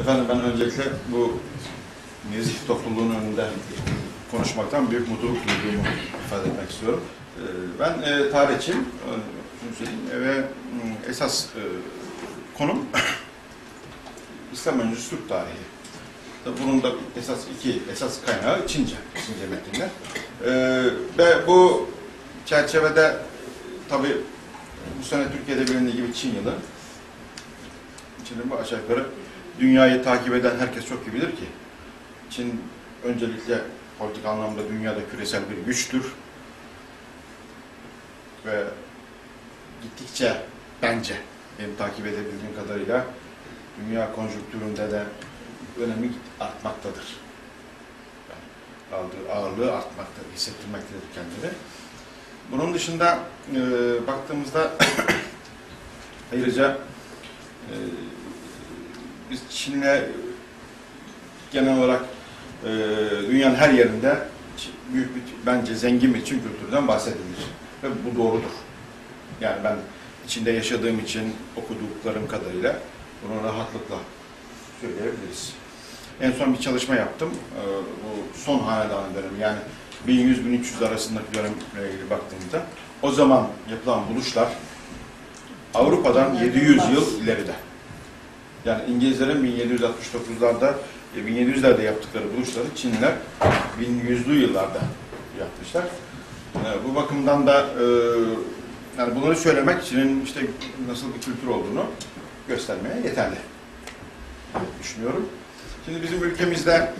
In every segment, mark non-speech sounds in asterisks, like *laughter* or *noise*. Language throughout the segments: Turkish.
Efendim ben öncelikle bu nezih topluluğunun önünde konuşmaktan büyük mutluluk duyduğumu ifade etmek istiyorum. Ee, Ben e, tarihçiyim, e, söyleyeyim ve m, esas e, konum *coughs* İslam öncesi Türk tarihi. Bunun da esas iki esas kaynağı Çince, Çince metinler. Ee, ve bu çerçevede tabii bu sene Türkiye'de bilindiği gibi Çin yılı. Çin'in bu aşağı yukarı dünyayı takip eden herkes çok iyi bilir ki Çin öncelikle politik anlamda dünyada küresel bir güçtür ve gittikçe bence benim takip edebildiğim kadarıyla dünya konjonktüründe de önemi artmaktadır. Yani aldığı ağırlığı artmaktadır, hissettirmektedir kendini. Bunun dışında e, baktığımızda *coughs* ayrıca e, biz Çin'le genel olarak e, dünyanın her yerinde büyük bir, bence zengin bir Çin kültüründen bahsedilir. Ve bu doğrudur. Yani ben içinde yaşadığım için okuduklarım kadarıyla bunu rahatlıkla söyleyebiliriz. En son bir çalışma yaptım. E, bu son hanedanı dönemi yani 1100-1300 arasındaki dönemle ilgili baktığımızda o zaman yapılan buluşlar Avrupa'dan 700 yıl ileride. Yani İngilizlerin 1769'larda, e, 1700'lerde yaptıkları buluşları Çinliler 1100'lü yıllarda yapmışlar. E, Bu bakımdan da e, yani bunları söylemek Çin'in işte nasıl bir kültür olduğunu göstermeye yeterli düşünüyorum. Şimdi bizim ülkemizde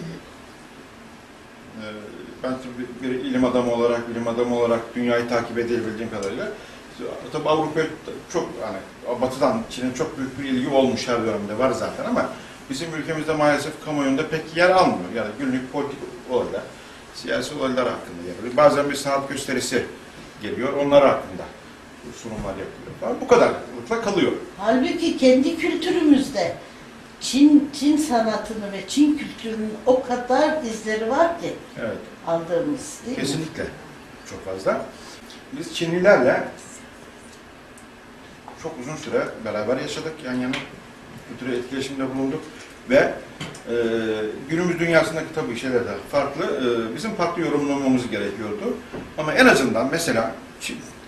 e, ben tabii bir ilim adamı olarak, bilim adamı olarak dünyayı takip edebildiğim kadarıyla tabii Avrupa çok hani Batı'dan Çin'in çok büyük bir ilgi olmuş her dönemde var zaten ama bizim ülkemizde maalesef kamuoyunda pek yer almıyor. Yani günlük politik olaylar, siyasi olaylar hakkında yer alıyor. Bazen bir sanat gösterisi geliyor, onlar hakkında sunumlar yapılıyor falan. Bu kadarlıkla kalıyor. Halbuki kendi kültürümüzde Çin Çin sanatını ve Çin kültürünün o kadar izleri var ki Evet. aldığımız değil mi? Kesinlikle. Çok fazla. Biz Çinlilerle çok uzun süre beraber yaşadık. Yan yana kültürel etkileşimde bulunduk. Ve e, günümüz dünyasındaki tabii şeyler de farklı. E, bizim farklı yorumlamamız gerekiyordu. Ama en azından mesela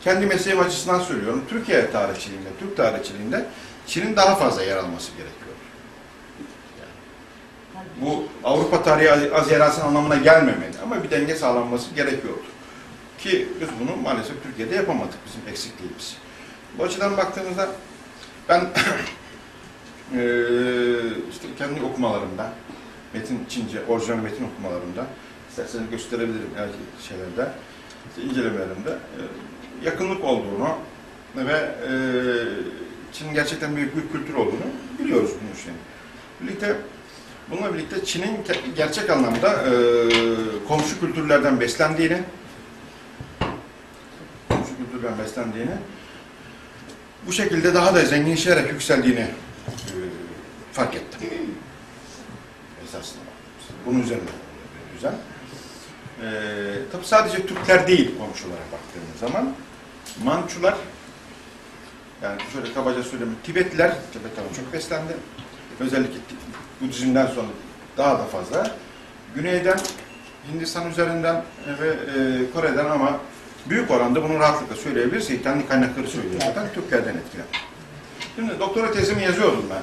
kendi mesleğim açısından söylüyorum. Türkiye tarihçiliğinde, Türk tarihçiliğinde Çin'in daha fazla yer alması gerekiyor. Bu Avrupa tarihi az yer alsın anlamına gelmemeli ama bir denge sağlanması gerekiyordu. Ki biz bunu maalesef Türkiye'de yapamadık bizim eksikliğimiz. Bu açıdan baktığımızda ben *coughs* eee, işte kendi okumalarımda, metin Çince, orijinal metin okumalarımda, isterseniz gösterebilirim belki şeylerde, işte incelemelerimde eee, yakınlık olduğunu ve eee Çin'in gerçekten büyük bir kültür olduğunu biliyoruz bunun için. Birlikte Bununla birlikte Çin'in gerçek anlamda e, komşu kültürlerden beslendiğini, komşu kültürlerden beslendiğini, bu şekilde daha da zenginleşerek yükseldiğini e, fark ettim. Esasında. Bunun üzerine düzen. E, tabii sadece Türkler değil komşulara baktığımız zaman, Mançular, yani şöyle kabaca söyleyeyim, Tibetliler, Tibet'ten çok beslendi. Özellikle Budizm'den sonra daha da fazla. Güneyden, Hindistan üzerinden ve e, Kore'den ama büyük oranda bunu rahatlıkla söyleyebiliriz. Kendi kaynakları söylüyor zaten. Türklerden etkilen. Şimdi doktora tezimi yazıyordum ben.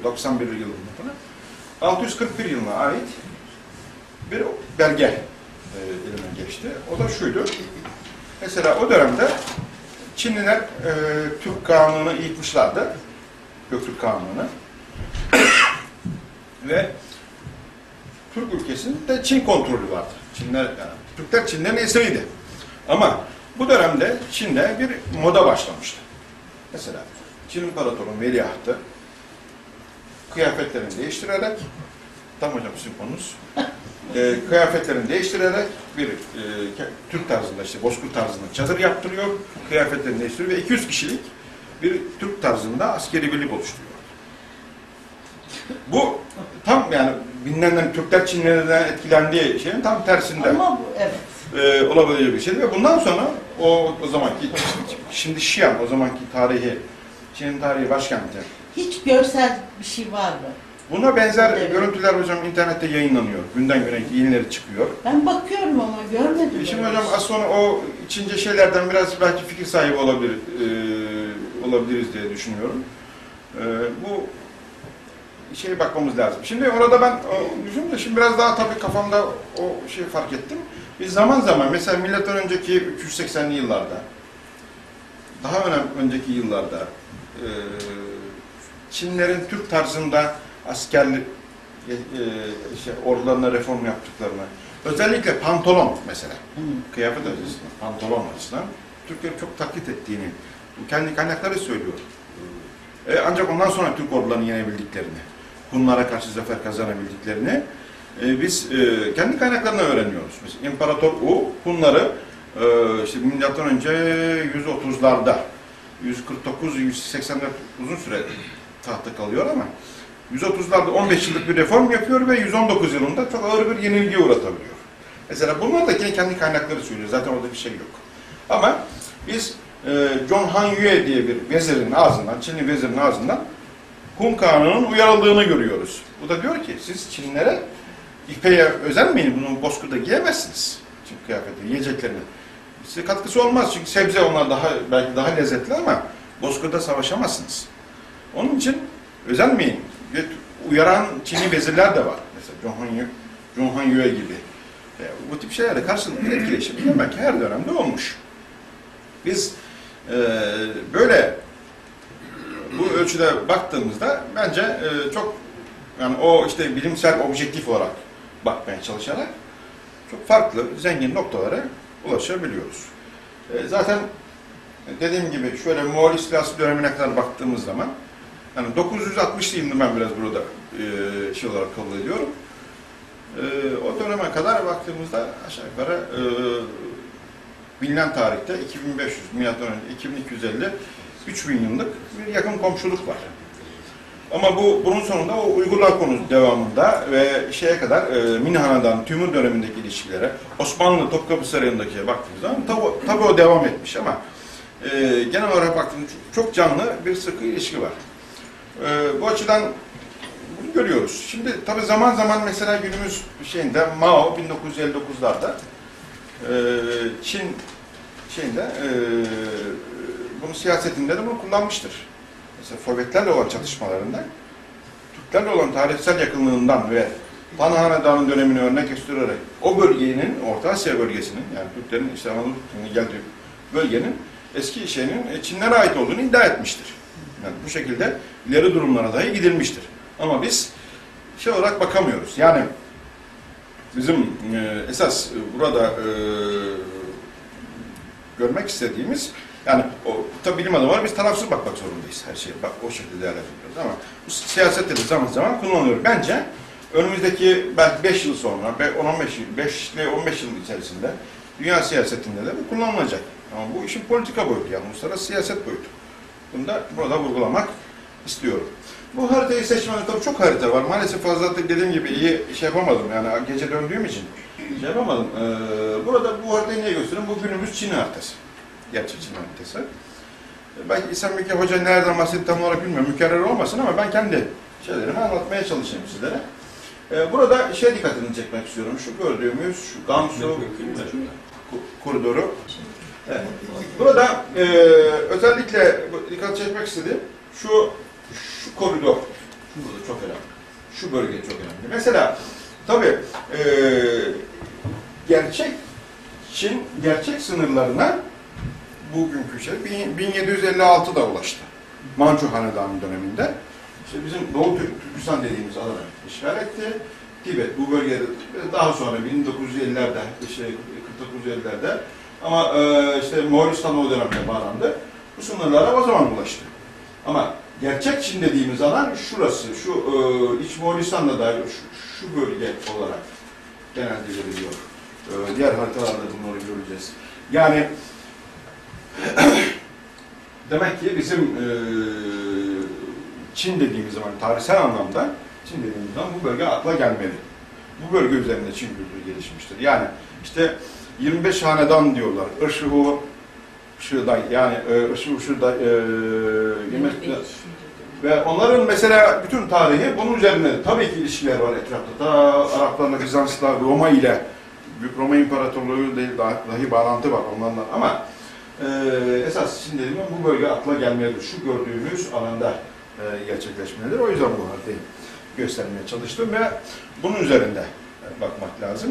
E, 91 yılında falan. 641 yılına ait bir belge e, elime geçti. O da şuydu. Mesela o dönemde Çinliler e, Türk kanunu yıkmışlardı. Göktürk kanunu. *coughs* Ve Türk ülkesinde Çin kontrolü vardı. Çinler, yani Türkler Çinlerin esiriydi. Ama bu dönemde Çin'de bir moda başlamıştı. Mesela Çin İmparatoru Veliahtı kıyafetlerini değiştirerek tam hocam sizin konunuz *laughs* e, kıyafetlerini değiştirerek bir e, Türk tarzında işte bozkır tarzında çadır yaptırıyor, kıyafetlerini değiştiriyor ve 200 kişilik bir Türk tarzında askeri birlik oluşturuyor. Bu tam yani bilinenlerin Türkler Çinlilerden etkilendiği şeyin tam tersinde Ama bu evet. E, olabilecek bir şeydi ve bundan sonra o, o zamanki şimdi Şiyan o zamanki tarihi Çin'in tarihi başkenti Hiç görsel bir şey var mı? Buna benzer Evet. görüntüler hocam internette yayınlanıyor. Günden güne yenileri çıkıyor. Ben bakıyorum ama görmedim. Şimdi öyle hocam az sonra o içince şeylerden biraz belki fikir sahibi olabilir, e, olabiliriz diye düşünüyorum. E, bu şeye bakmamız lazım. Şimdi orada ben düşündüm de şimdi biraz daha tabii kafamda o şeyi fark ettim. Biz zaman zaman mesela milattan önceki 380'li yıllarda daha önem önceki yıllarda e, Çinlerin Türk tarzında askerlik e, e, şey, ordularına reform yaptıklarını özellikle pantolon mesela Hı. kıyafet açısından, pantolon açısından Türkleri çok taklit ettiğini kendi kaynakları söylüyor. E, ancak ondan sonra Türk ordularını yenebildiklerini, Hunlara karşı zafer kazanabildiklerini e, biz e, kendi kaynaklarından öğreniyoruz. Mesela İmparator U, Hunları e, işte milattan önce 130'larda 149-184 uzun süre tahta kalıyor ama 130'larda 15 yıllık bir reform yapıyor ve 119 yılında çok ağır bir yenilgiye uğratabiliyor. Mesela bunlar da yine kendi kaynakları söylüyor. Zaten orada bir şey yok. Ama biz e, John Han Yue diye bir vezirin ağzından, Çinli vezirin ağzından Hun Kanunun uyarıldığını görüyoruz. Bu da diyor ki siz Çinlilere ipeye özenmeyin, bunu bozkırda giyemezsiniz. Çünkü kıyafeti, yiyeceklerini. Size katkısı olmaz çünkü sebze onlar daha belki daha lezzetli ama bozkırda savaşamazsınız. Onun için özenmeyin. Uyaran Çinli vezirler de var. Mesela John Yue, John Yue gibi. E, bu tip şeylerle karşılıklı etkileşim demek ki her dönemde olmuş. Biz e, böyle bu ölçüde baktığımızda bence e, çok yani o işte bilimsel objektif olarak bakmaya çalışarak çok farklı zengin noktalara ulaşabiliyoruz. E, zaten dediğim gibi şöyle Moğol istilası dönemine kadar baktığımız zaman yani 960'lı yılını ben biraz burada e, şey olarak kabul ediyorum. E, o döneme kadar baktığımızda aşağı yukarı e, bilinen tarihte 2500 milattan önce 2250 3000 yıllık bir yakın komşuluk var. Ama bu bunun sonunda o Uygurlar konusu devamında ve şeye kadar e, Min Hanedan, Tümür dönemindeki ilişkilere, Osmanlı Topkapı Sarayı'ndaki baktığımız zaman tabi, tabi o devam etmiş ama e, genel olarak baktığımız çok canlı bir sıkı ilişki var. E, bu açıdan bunu görüyoruz. Şimdi tabi zaman zaman mesela günümüz şeyinde Mao 1959'larda e, Çin şeyinde e, bunu siyasetinde de bunu kullanmıştır. Mesela Sovyetlerle olan çatışmalarında Türklerle olan tarihsel yakınlığından ve Han Hanedanı dönemini örnek göstererek o bölgenin, Orta Asya bölgesinin yani Türklerin işte Anadolu geldiği bölgenin eski şeyinin e, Çinlere ait olduğunu iddia etmiştir. Yani bu şekilde ileri durumlara dahi gidilmiştir. Ama biz şey olarak bakamıyoruz. Yani bizim e, esas e, burada e, görmek istediğimiz yani o tabi bilim adamı var biz tarafsız bakmak zorundayız her şeye. Bak o şekilde değerlendiriyoruz ama bu siyasette de zaman zaman kullanılıyor. Bence önümüzdeki belki 5 yıl sonra, 10-15 yıl, 5 ile 15 yıl içerisinde dünya siyasetinde de bu kullanılacak. Ama bu işin politika boyutu yani uluslararası siyaset boyutu. Bunu da burada vurgulamak istiyorum. Bu haritayı seçmede tabii çok harita var. Maalesef fazla dediğim gibi iyi şey yapamadım yani gece döndüğüm için şey yapamadım. Ee, burada bu haritayı niye gösteriyorum? Bu günümüz Çin haritası. Gerçek Çin haritası. Belki İhsan Mükemmel Hoca nereden bahsetti tam olarak bilmiyorum. Mükerrer olmasın ama ben kendi şeylerimi anlatmaya çalışayım sizlere. Ee, burada şey dikkatini çekmek istiyorum. Şu gördüğümüz şu Gansu ku- koridoru. Evet. Burada e, özellikle dikkat çekmek istediğim şu şu koridor. Şu burada çok önemli. Şu bölge çok önemli. Mesela tabii e, gerçek Çin gerçek sınırlarına bugünkü şey 1756'da ulaştı. Mançu Hanedanı döneminde. İşte bizim Doğu Türk- Türkistan dediğimiz alanı işgal etti. Tibet bu bölgede daha sonra 1950'lerde işte 49-50'lerde ama e, işte Moğolistan o dönemde bağlandı. Bu sınırlara o zaman ulaştı. Ama gerçek Çin dediğimiz alan şurası, şu e, İç Moğolistan'da da şu, şu bölge olarak genelde veriliyor. E, diğer haritalarda bunları göreceğiz. Yani *coughs* demek ki bizim e, Çin dediğimiz zaman tarihsel anlamda Çin dediğimiz zaman bu bölge akla gelmeli. Bu bölge üzerinde Çin kültürü gelişmiştir. Yani işte 25 hanedan diyorlar. Irşıhu Şırday yani e, Irşıhu Şırday e, 25 Ve onların mesela bütün tarihi bunun üzerine tabii ki ilişkiler var etrafta. Ta Araplarla, Bizanslar, Roma ile Roma İmparatorluğu dahi, dahi bağlantı var onlarla ama e, esas gibi bu bölge akla gelmelidir. Şu gördüğümüz alanda e, gerçekleşmelidir. O yüzden bu haritayı göstermeye çalıştım ve bunun üzerinde bakmak lazım.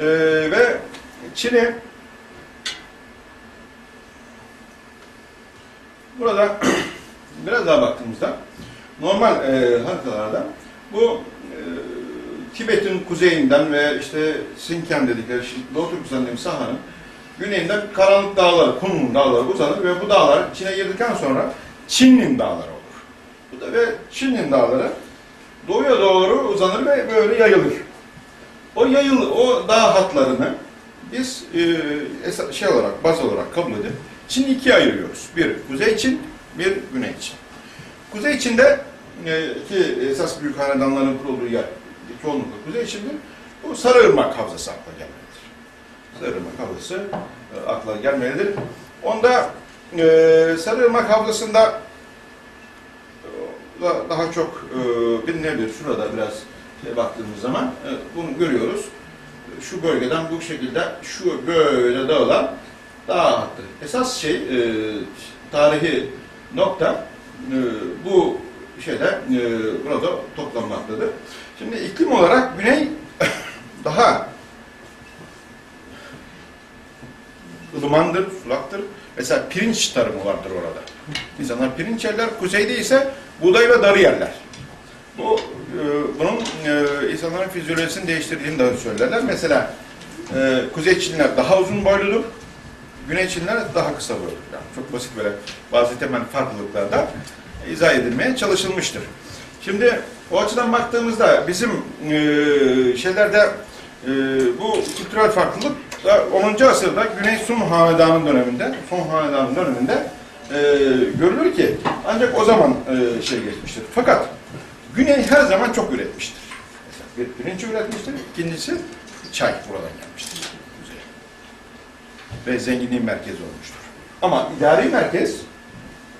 E, ve Çin'i burada *clears throat* biraz daha baktığımızda normal e, haritalarda bu e, Tibet'in kuzeyinden ve işte Sinken dedikleri Doğu Türkistan sahanın güneyinden karanlık dağları, Kunlun dağları uzanır ve bu dağlar Çin'e girdikten sonra Çin'in dağları olur. Bu da ve Çin'in dağları doğuya doğru uzanır ve böyle yayılır. O yayıl, o dağ hatlarını biz e, şey olarak, baz olarak kabul edip Çin'i ikiye ayırıyoruz. Bir Kuzey Çin, bir Güney Çin. Kuzey Çin'de e, ki esas büyük hanedanların kurulduğu yer çoğunlukla Kuzey Çin'dir. Bu Sarıırmak Havzası akla gelmelidir. Sarıırmak Havzası e, akla gelmelidir. Onda e, Sarıırmak Havzası'nda e, da- daha çok e, bilinebilir. Şurada biraz şey baktığımız zaman e, bunu görüyoruz. Şu bölgeden bu şekilde şu böyle dağılan dağ hattı. Esas şey e, tarihi nokta e, bu şeyde e, burada toplanmaktadır. Şimdi iklim olarak güney *laughs* daha ılımandır, sulaktır. Mesela pirinç tarımı vardır orada. İnsanlar pirinç yerler. Kuzeyde ise buğday ve darı yerler. Bu e, bunun e, insanların fizyolojisini değiştirdiğini de söylerler. Mesela e, Kuzey Çinliler daha uzun boyludur. Güney Çinliler daha kısa boyludur. Yani çok basit böyle bazı temel farklılıklarda izah edilmeye çalışılmıştır. Şimdi o açıdan baktığımızda bizim e, şeylerde e, bu kültürel farklılık da 10. asırda Güney Sun Hanedanı döneminde, Sun Hanedanı döneminde e, görülür ki ancak o zaman e, şey geçmiştir. Fakat Güney her zaman çok üretmiştir. Mesela bir pirinç üretmiştir, ikincisi çay buradan gelmiştir. Kuzey. Ve zenginliğin merkezi olmuştur. Ama idari merkez,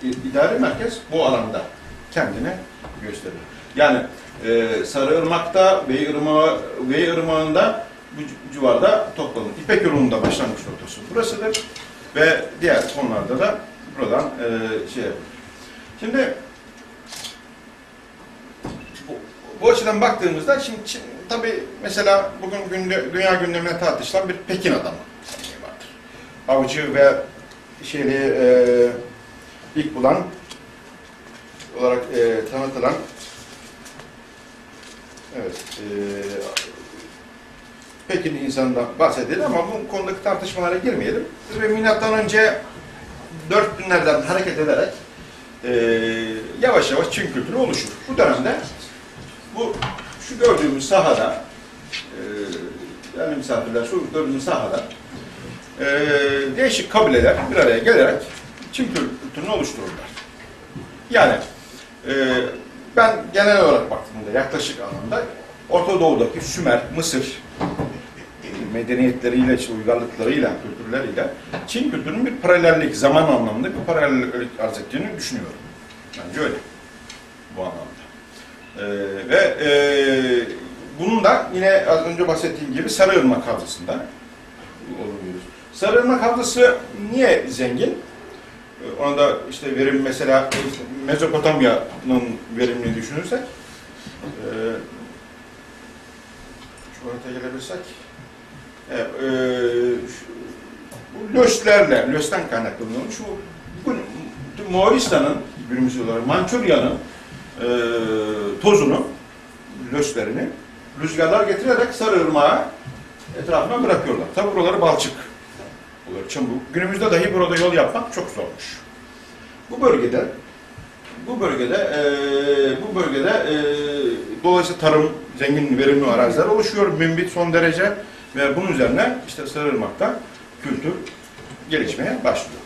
idari merkez bu alanda kendini gösterir. Yani e, Sarıırmak'ta ve Irmağı, ve Irmağı'nda bu civarda toplanır. İpek yolunun da başlangıç noktası burasıdır. Ve diğer konularda da buradan e, şey. Şimdi bu, bu açıdan baktığımızda şimdi Çin, tabii mesela bugün günde, dünya gündemine tartışılan bir Pekin adamı vardır. Avcı ve şeyli e, ilk bulan olarak e, tanıtılan evet e, Pekin insanından bahsedelim ama bu konudaki tartışmalara girmeyelim. Ve milattan önce 4000'lerden hareket ederek e, yavaş yavaş Çin kültürü oluşur. Bu dönemde bu şu gördüğümüz sahada e, yani misafirler şu gördüğümüz sahada e, değişik kabileler bir araya gelerek Çin kültürünü oluştururlar. Yani e, ben genel olarak baktığımda yaklaşık anlamda Orta Doğu'daki Sümer, Mısır medeniyetleriyle, işte uygarlıklarıyla, kültürleriyle Çin kültürünün bir paralellik, zaman anlamında bir paralellik arz ettiğini düşünüyorum. Bence öyle. Bu anlamda. Ee, ve e, bunun da yine az önce bahsettiğim gibi Sarıırmak Havzası'nda oluyoruz. Sarıırmak Havzası niye zengin? Ee, Ona da işte verim mesela Mezopotamya'nın verimini düşünürsek e, şu haritaya gelebilirsek E, bu löslerle, lösten kaynaklanıyor. Şu bu, Moğolistan'ın, günümüz olarak Mançurya'nın e, tozunu, löslerini rüzgarlar getirerek Sarıırmak'a etrafına bırakıyorlar. Tabi buraları balçık oluyor, çamur. Günümüzde dahi burada yol yapmak çok zormuş. Bu bölgede bu bölgede e, bu bölgede e, dolayısıyla tarım, zengin, verimli araziler oluşuyor. Mümbit son derece ve bunun üzerine işte Sarıırmak'ta kültür gelişmeye başlıyor.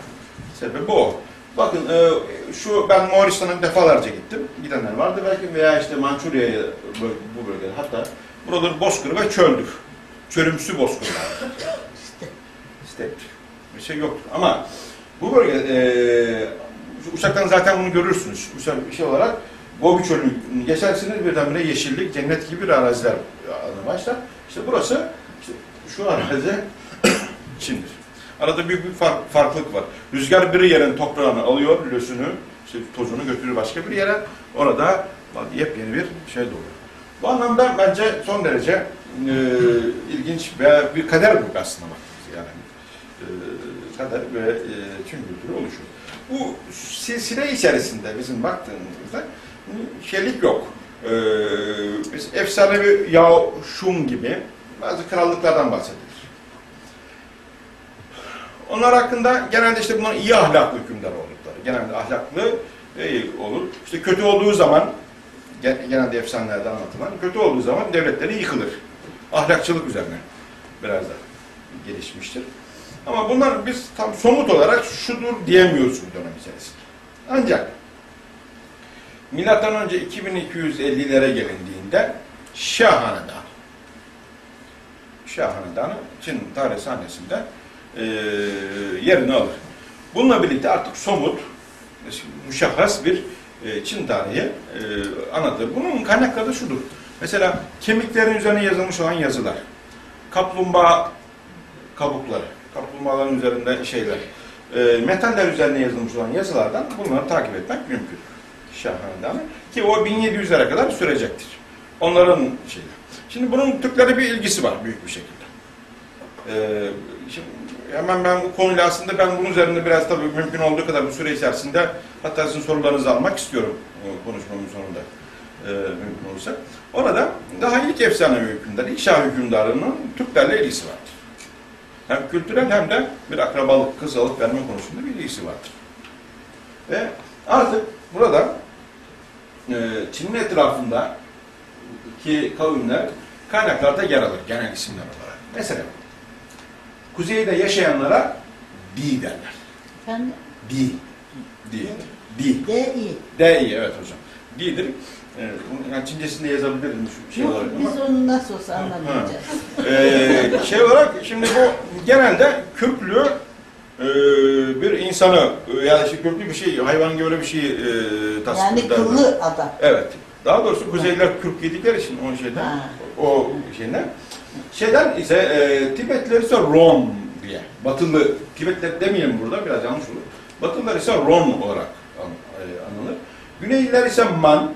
Sebebi o. Bakın e, şu ben Moğolistan'a defalarca gittim. Gidenler vardı belki veya işte Mançurya'ya bu bölgede hatta buralar bozkır ve çöldür. Çölümsü bozkırlar. İşte. Bir şey yoktur. Ama bu bölge e, uçaktan zaten bunu görürsünüz. Uçak şey olarak Gobi Çölü'nü geçersiniz birdenbire yeşillik, cennet gibi bir araziler başlar. İşte burası, şu arazi Çin'dir. Arada büyük bir fark- farklılık var. Rüzgar bir yerin toprağını alıyor, lösünü, işte tozunu götürür başka bir yere. Orada yepyeni bir şey doğuyor. Bu anlamda bence son derece e, ilginç ve bir kader bu aslında baktığımız yani. E, kader ve e, tüm kültürü oluşuyor. Bu silsile içerisinde bizim baktığımızda şeylik yok. E, efsanevi Yao Shun gibi bazı krallıklardan bahsedilir. Onlar hakkında genelde işte bunların iyi ahlaklı hükümdar oldukları, genelde ahlaklı iyi olur. İşte kötü olduğu zaman, gen- genelde efsanelerde anlatılan, kötü olduğu zaman devletleri yıkılır. Ahlakçılık üzerine biraz da gelişmiştir. Ama bunlar biz tam somut olarak şudur diyemiyoruz bu dönem içerisinde. Ancak milattan önce 2250'lere gelindiğinde Şah Hanedanı Şah Hanedanı Çin tarih sahnesinde e, yerini alır. Bununla birlikte artık somut, müşahhas bir e, Çin tarihi e, anlatır. Bunun kaynakları da şudur. Mesela kemiklerin üzerine yazılmış olan yazılar, kaplumbağa kabukları, kaplumbağaların üzerinde şeyler, e, metaller üzerine yazılmış olan yazılardan bunları takip etmek mümkün. Şah Hanedanı. Ki o 1700'lere kadar sürecektir. Onların şeyi. Şimdi bunun Türklere bir ilgisi var büyük bir şekilde. Ee, şimdi hemen ben bu konuyla aslında ben bunun üzerinde biraz tabii mümkün olduğu kadar bu süre içerisinde hatta sizin sorularınızı almak istiyorum o konuşmamın sonunda e, mümkün olursa. Orada daha ilk efsane hükümdar, ilk Şah hükümdarının Türklerle ilgisi vardır. Hem kültürel hem de bir akrabalık, kız alıp verme konusunda bir ilgisi vardır. Ve artık burada e, Çin'in etrafında ki kavimler kaynaklarda yer alır genel isimler olarak. Mesela kuzeyde yaşayanlara Di derler. Efendim? Di. Di. Di. D iyi evet hocam. Di'dir. Evet, yani Çincesinde yazabilirim şu şey Yok, olarak ama. biz onu nasıl olsa anlamayacağız. Ee, şey olarak şimdi bu genelde kürklü e, bir insanı e, yani işte kürklü bir şey hayvan gibi bir şey e, tasvir yani kıllı adam. Evet. Daha doğrusu Kuzeyliler kürk yedikleri için o şeyden, Ha. o şeyden. Şeyden ise e, Tibetliler ise Ron diye. Batılı, Tibetliler demeyelim burada biraz yanlış olur. Batılılar ise Ron olarak e, anılır. Güneyliler ise Man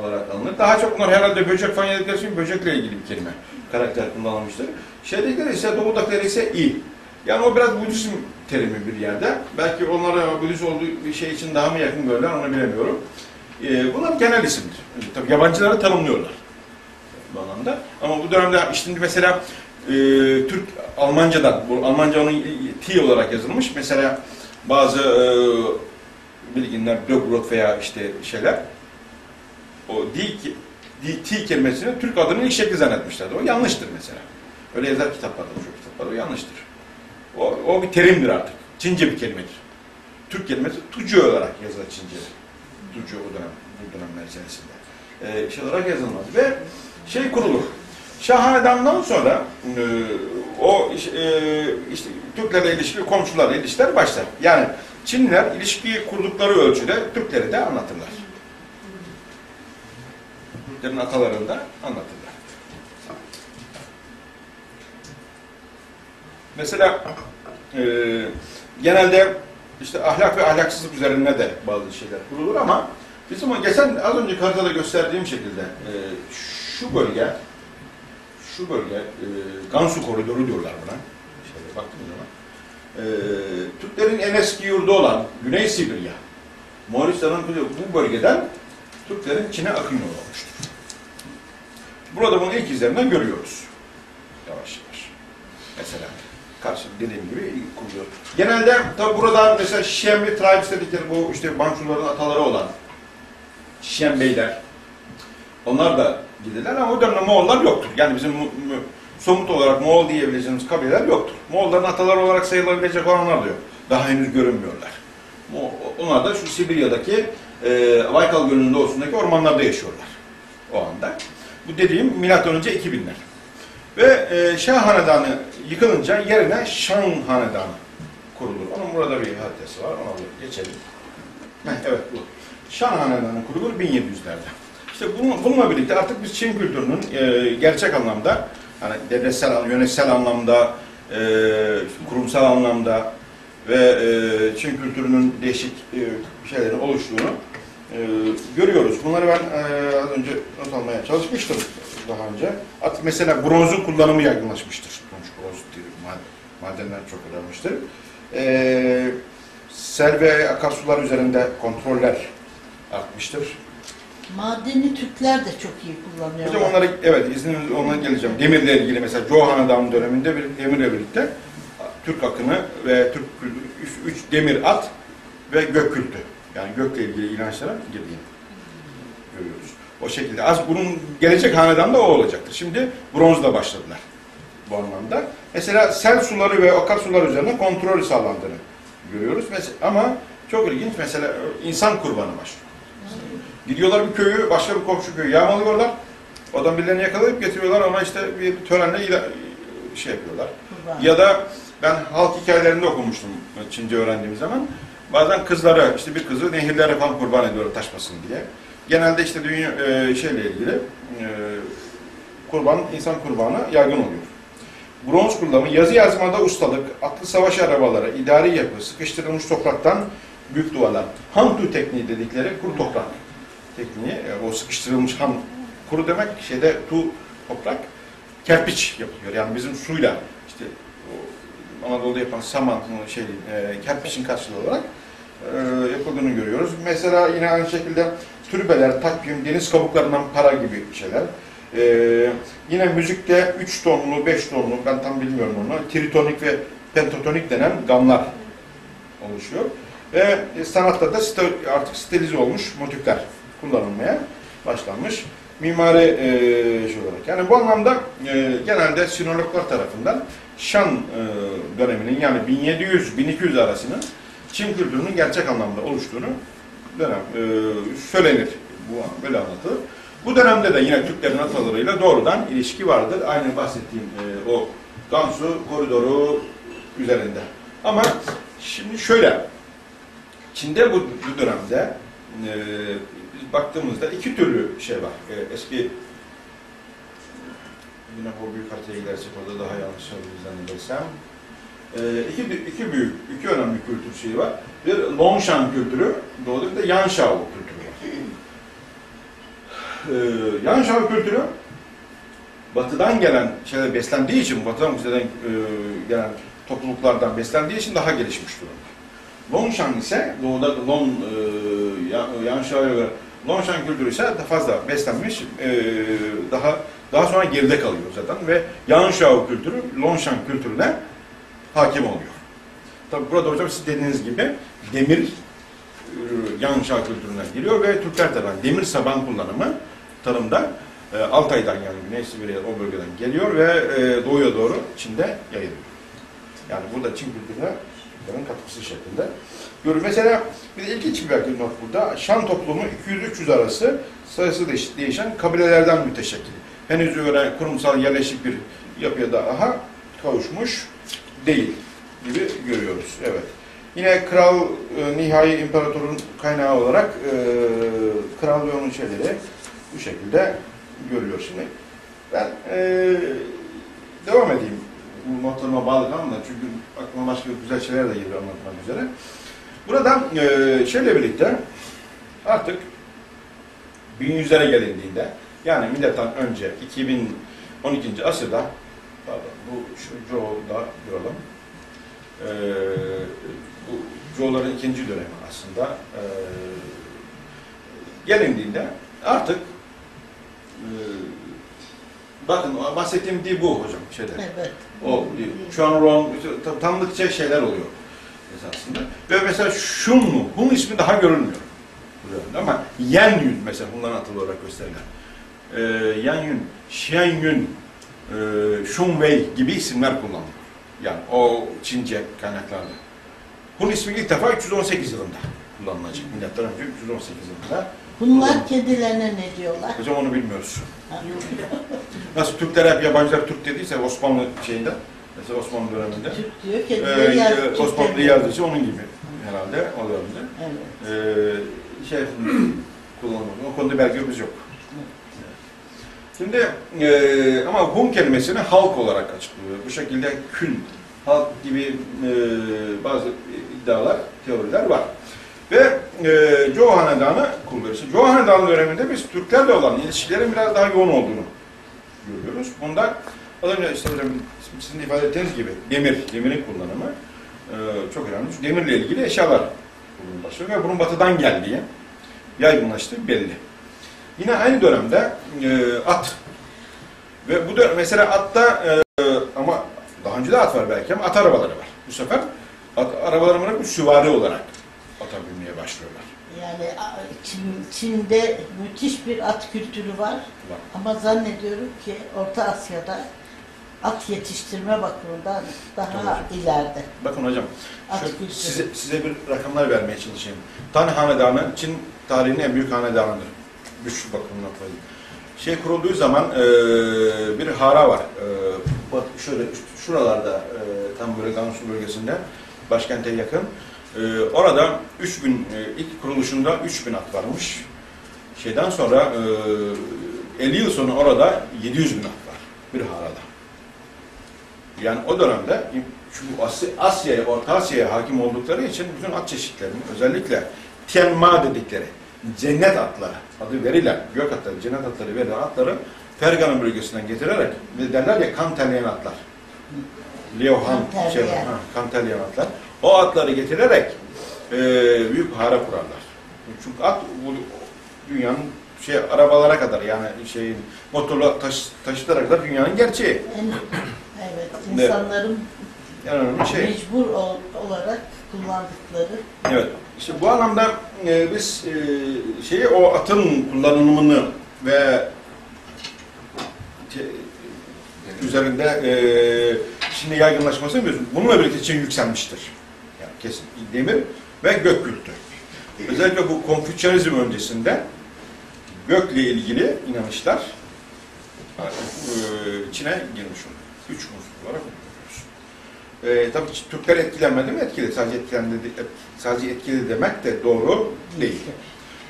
olarak anılır. Daha çok bunlar herhalde böcek falan yedikleri için böcekle ilgili bir kelime. Karakter kullanılmıştır. Şeydekiler ise Doğudakiler ise İ. Yani o biraz Budizm terimi bir yerde. Belki onlara Budist olduğu bir şey için daha mı yakın görürler onu bilemiyorum. Ee, bunlar genel isimdir. Tabii yabancıları tanımlıyorlar bu anlamda. Ama bu dönemde şimdi mesela e, Türk Almancadan, bu Almanca onun T olarak yazılmış. Mesela bazı e, bilginler Dögrot veya işte şeyler o D, D, T kelimesini Türk adının ilk şekli zannetmişlerdi. O yanlıştır mesela. Öyle yazar kitaplarda, şu kitaplarda o yanlıştır. O, o bir terimdir artık. Çince bir kelimedir. Türk kelimesi Tucu olarak yazılır Çince'de. Tucu o dönem, bu dönemler içerisinde. Ee, şey olarak yazılmaz. Ve şey kurulur. Şahanedan'dan sonra e, o e, işte Türklerle ilişki, komşularla ilişkiler başlar. Yani Çinliler ilişkiyi kurdukları ölçüde Türkleri de anlatırlar. Türklerin atalarını da anlatırlar. Mesela e, genelde işte ahlak ve ahlaksızlık üzerine de bazı şeyler kurulur ama bizim o geçen az önce haritada gösterdiğim şekilde e, şu bölge şu bölge e, Gansu koridoru diyorlar buna. Şöyle baktığımız zaman. E, Türklerin en eski yurdu olan Güney Sibirya, Moğolistan'ın bu bölgeden Türklerin Çin'e akın yolu olmuştur. Burada bunun ilk izlerinden görüyoruz. Yavaş yavaş. Mesela karşı dediğim gibi kuruyor. Genelde tabi burada mesela Şemli tribes dedikleri bu işte Mançurların ataları olan Şem beyler onlar da gidiler ama o dönemde Moğollar yoktur. Yani bizim mu- mu- somut olarak Moğol diyebileceğimiz kabileler yoktur. Moğolların ataları olarak sayılabilecek olanlar da yok. Daha henüz görünmüyorlar. Onlar da şu Sibirya'daki e, Baykal Gölü'nün doğusundaki ormanlarda yaşıyorlar o anda. Bu dediğim milattan önce 2000'ler. Ve e, Şah Hanedanı yıkılınca yerine Şan Hanedanı kurulur. Onun burada bir haritası var. Ona bir geçelim. Evet bu. Şan Hanedanı kurulur 1700'lerde. İşte bunun, bununla birlikte artık biz Çin kültürünün e, gerçek anlamda, hani devletsel, yönetsel anlamda, e, kurumsal anlamda ve e, Çin kültürünün değişik e, şeylerin oluştuğunu e, görüyoruz. Bunları ben e, az önce not almaya çalışmıştım daha önce. Artık mesela bronzun kullanımı yaygınlaşmıştır. Bronz, bronz mad- madenler çok önemlidir. E, sel ve akarsular üzerinde kontroller artmıştır. Madeni Türkler de çok iyi kullanıyorlar. Hocam onlara evet izninizle ona geleceğim. Demirle ilgili mesela Joe Hanedanı döneminde bir demirle birlikte Türk akını ve Türk üç, üç demir at ve gök kültü. Yani gökle ilgili inançlara girdiğini görüyoruz. O şekilde. Az bunun gelecek hanedan da o olacaktır. Şimdi bronzla başladılar bu anlamda. Mesela sel suları ve akarsular üzerine kontrol sağlandığını görüyoruz. Mesela, ama çok ilginç mesela insan kurbanı başlıyor. Gidiyorlar bir köyü, başka bir komşu köyü yağmalıyorlar. Adam birilerini yakalayıp getiriyorlar ona işte bir törenle ila- şey yapıyorlar. Kurban. Ya da ben halk hikayelerinde okumuştum Çince öğrendiğim zaman. Bazen kızlara, işte bir kızı nehirlere falan kurban ediyorlar taşmasın diye. Genelde işte dünya e, şeyle ilgili e, kurban, insan kurbanı yaygın oluyor. Bronz kullanımı, yazı yazmada ustalık, atlı savaş arabaları, idari yapı, sıkıştırılmış topraktan büyük duvarlar. Hantu tekniği dedikleri kuru toprak tekniği. E, O sıkıştırılmış ham, kuru demek şeyde tu toprak, kerpiç yapılıyor. Yani bizim suyla işte Anadolu'da yapılan saman şey, e, kerpiçin karşılığı olarak e, yapıldığını görüyoruz. Mesela yine aynı şekilde türbeler, takvim, deniz kabuklarından para gibi şeyler. E, yine müzikte 3 tonlu, 5 tonlu, ben tam bilmiyorum onu, tritonik ve pentatonik denen gamlar oluşuyor. Ve e, sanatta da sta- artık stilize olmuş motifler kullanılmaya başlanmış. Mimari e, şey olarak. Yani bu anlamda e, genelde sinologlar tarafından Şan e, döneminin yani 1700-1200 arasının Çin kültürünün gerçek anlamda oluştuğunu dönem e, söylenir. Bu böyle anlatılır. Bu dönemde de yine Türklerin atalarıyla doğrudan ilişki vardır. Aynı bahsettiğim e, o Gansu koridoru üzerinde. Ama şimdi şöyle, Çin'de bu, bu dönemde e, biz baktığımızda iki türlü şey var. E, eski yine bu büyük haritaya gidersek orada daha yanlış söyleyeceğiz zannedersem. E, iki, iki büyük, iki önemli kültür şeyi var. Bir Longshan kültürü, doğru bir de Yanshao kültürü var. E, Yanshao kültürü batıdan gelen şeyler beslendiği için, batıdan kuzeyden e, gelen topluluklardan beslendiği için daha gelişmiş durumda. Longshan ise doğuda Long, e, Yan- Yanshao'ya göre Longshan kültürü ise daha fazla beslenmiş, e, daha daha sonra geride kalıyor zaten ve Yanshao kültürü Longshan kültürüne hakim oluyor. Tabi burada hocam siz dediğiniz gibi demir e, Yanshao kültüründen giriyor ve Türkler tarafından demir saban kullanımı tarımda e, Altay'dan yani Güney Sibirya o bölgeden geliyor ve e, doğuya doğru Çin'de yayılıyor. Yani burada Çin kültürüne Türklerin katkısı şeklinde. Görün mesela bir de ilginç bir belki not burada. Şan toplumu 200-300 arası sayısı değiş- değişen kabilelerden müteşekkil. Henüz öyle kurumsal yerleşik bir yapıya daha kavuşmuş değil gibi görüyoruz. Evet. Yine kral e, nihai imparatorun kaynağı olarak e, kral ve onun şeyleri bu şekilde görüyor. Şimdi ben e, devam edeyim bu notlarıma bağlı kalmadan çünkü aklıma başka güzel şeyler de geliyor anlatmak üzere. Burada e, şeyle birlikte artık 1100'lere gelindiğinde yani milattan önce 2012. asırda pardon bu şu Joe'da görelim. E, bu Joe'ların ikinci dönemi aslında e, gelindiğinde artık e, bakın bahsettiğim değil bu hocam şeyde. Evet. O Chuanrong, tam- tanıdıkça şeyler oluyor esasında. Ve mesela Shun mu? Hun ismi daha görünmüyor. Burada. Ama Yan Yun mesela bunların atılı olarak gösterilen. Ee, Yan Yun, Xian Yun, e, Shun Wei gibi isimler kullanılıyor. Yani o Çince kaynaklarda. Hun ismi ilk defa 318 yılında kullanılacak. Milattan önce 318 yılında. Bunlar kedilerine ne diyorlar? Hocam onu bilmiyoruz. Nasıl Türkler hep yabancılar Türk dediyse Osmanlı şeyinde, mesela Osmanlı döneminde. Türk diyor, Ee, kedileri yaz. Osmanlı yazdığı için onun gibi herhalde o dönemde. Evet. Ee, şey *laughs* kullanılmadı. O konuda belgemiz yok. Şimdi e, ama Hun kelimesini halk olarak açıklıyor. Bu şekilde kün, halk gibi e, bazı iddialar, teoriler var. Ve e, Zhou Hanedanı. İşte Zhou Hanedanı döneminde biz Türklerle olan ilişkilerin biraz daha yoğun olduğunu görüyoruz. Bunda az önce işte sizin ifade ettiğiniz gibi demir, demirin kullanımı e, çok önemli. Demirle ilgili eşyalar başlıyor ve bunun batıdan geldiği, yaygınlaştığı belli. Yine aynı dönemde e, at ve bu da mesela atta e, ama daha önce de at var belki ama at arabaları var. Bu sefer at arabaları bırakıp süvari olarak ata binmeye başlıyorlar. Yani Çin, Çin'de müthiş bir at kültürü var. Var. Ama zannediyorum ki Orta Asya'da at yetiştirme bakımından daha ileride. Bakın hocam, size, size bir rakamlar vermeye çalışayım. Tan Hanedanı Çin tarihinin en büyük hanedanıdır. Güç bakımından falan. Şey kurulduğu zaman e, bir hara var. E, bak şöyle şuralarda e, tam böyle Gansu bölgesinde başkente yakın. E, orada 3000 e, ilk kuruluşunda 3000 at varmış. Şeyden sonra e, 50 yıl sonra orada 700 bin at var bir harada. Yani o dönemde çünkü Asya- Asya'ya, Orta Asya'ya hakim oldukları için bütün at çeşitlerinin özellikle Tianma dedikleri cennet atları adı verilen, gök atları, cennet atları verilen atları Fergana bölgesinden getirerek derler ya kan terleyen atlar. Leohan şey var, ha, kan terleyen atlar. O atları getirerek e, büyük hara kurarlar. Çünkü at bu dünyanın şey arabalara kadar yani şeyin motorlu taş, taşıtarak da dünyanın gerçeği. Evet, Evet. insanların En önemli şey. mecbur ol- olarak kullandıkları Evet. İşte bu anlamda e, biz e, şeyi o atın kullanımını ve üzerinde e, şimdi yaygınlaşmasını biliyorsun. Bununla birlikte Çin yükselmiştir. Yani kesin demir ve gök kültü. Özellikle bu Konfüçyanizm öncesinde gökle ilgili inanışlar e, Çin'e girmiş oluyor. Üç unsur olarak. E, tabii ki Türkler etkilenmedi mi? Etkili. Sadece etkilendi, et- sadece etkili demek de doğru değil.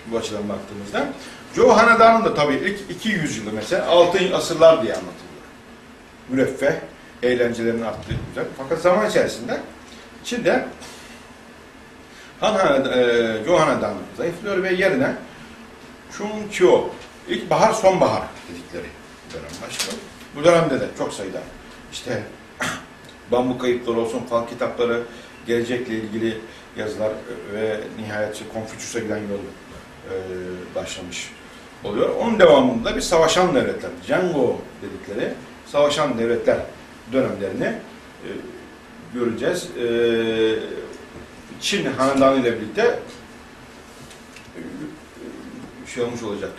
Bu açıdan baktığımızda. Zhou Hanedanı'nın da tabii ilk 200 yılı mesela altın asırlar diye anlatılıyor. Müreffeh, eğlencelerin arttığı güzel. Fakat zaman içerisinde Çin'de Han e, Zhou Hanedanı zayıflıyor ve yerine Chungqiu, ilk bahar sonbahar dedikleri dönem başlıyor. Bu dönemde de çok sayıda işte bambu kayıtları olsun, fal kitapları, gelecekle ilgili yazılar ve nihayet Konfüçyüs'e giden yol e, başlamış oluyor. Onun devamında bir savaşan devletler, Django dedikleri savaşan devletler dönemlerini e, göreceğiz. E, Çin hanedanı ile birlikte e, şey olmuş olacak.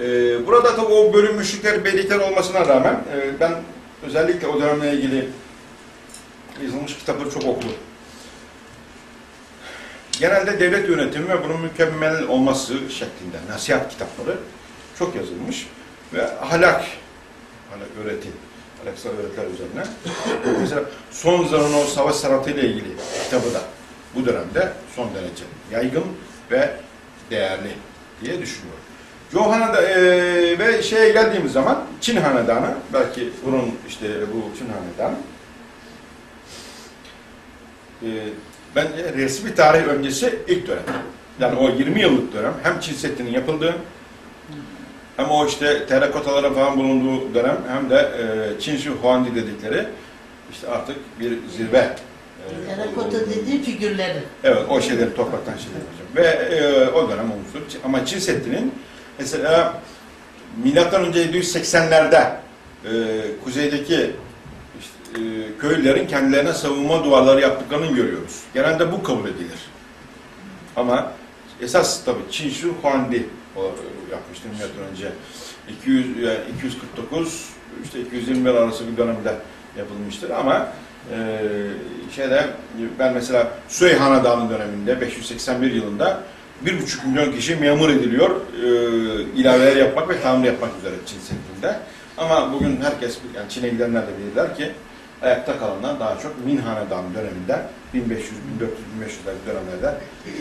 E, burada tabii o bölünmüşlükler, beylikler olmasına rağmen e, ben özellikle o dönemle ilgili yazılmış kitapları çok okudum. Genelde devlet yönetimi ve bunun mükemmel olması şeklinde nasihat kitapları çok yazılmış ve ahlak, ahlak öğreti, ahlaksal öğretiler üzerine. Mesela Son Zan'ın o savaş sanatı ile ilgili kitabı da bu dönemde son derece yaygın ve değerli diye düşünüyorum. Johanna e, ve şeye geldiğimiz zaman Çin Hanedanı, belki bunun işte bu Çin Hanedanı e, bence resmi tarih öncesi ilk dönem. Yani o 20 yıllık dönem hem Çin Seddi'nin yapıldığı hem o işte terakotaların falan bulunduğu dönem hem de e, Çin Shi Huangdi dedikleri işte artık bir zirve. e, terakota olduğu- dediği figürleri. Evet, o şeyleri topraktan şeyler hocam. Ve e, o dönem olmuştur. Ama Çin Seddi'nin mesela milattan önce 780'lerde e, kuzeydeki e, köylülerin kendilerine savunma duvarları yaptıklarını görüyoruz. Genelde bu kabul edilir. Ama esas tabii Çin Shi Huangdi e, yapmıştır milattan önce 200 yani 249 işte 221 arası bir dönemde yapılmıştır ama e, şeyde ben mesela Süey Hanedanı döneminde 581 yılında 1,5 milyon kişi memur ediliyor e, ilaveler yapmak ve tamir yapmak üzere Çin Seddi'nde. Ama bugün herkes yani Çin'e gidenler de bilirler ki ayakta kalanlar daha çok Min Hanedanı döneminde 1500 1400 1500'ler dönemlerde